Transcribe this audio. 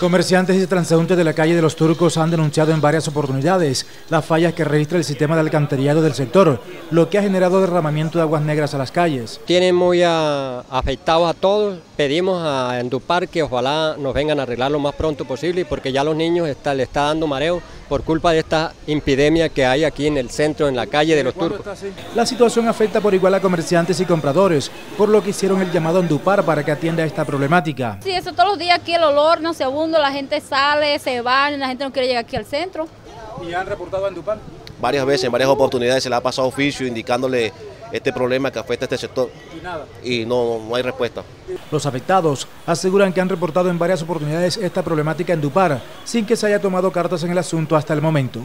Comerciantes y transeúntes de la calle de los Turcos han denunciado en varias oportunidades las fallas que registra el sistema de alcantarillado del sector, lo que ha generado derramamiento de aguas negras a las calles. Tienen muy afectados a todos, pedimos a Endupar que ojalá nos vengan a arreglar lo más pronto posible porque ya los niños está, le está dando mareo por culpa de esta epidemia que hay aquí en el centro, en la calle de los Turcos. La situación afecta por igual a comerciantes y compradores, por lo que hicieron el llamado a Endupar para que atienda esta problemática. Sí, eso todos los días aquí el olor no se la gente sale, se va, la gente no quiere llegar aquí al centro. ¿Y han reportado a Endupar? Varias veces, en varias oportunidades se le ha pasado oficio indicándole este problema que afecta a este sector. Y no, no hay respuesta. Los afectados aseguran que han reportado en varias oportunidades esta problemática en Dupar, sin que se haya tomado cartas en el asunto hasta el momento.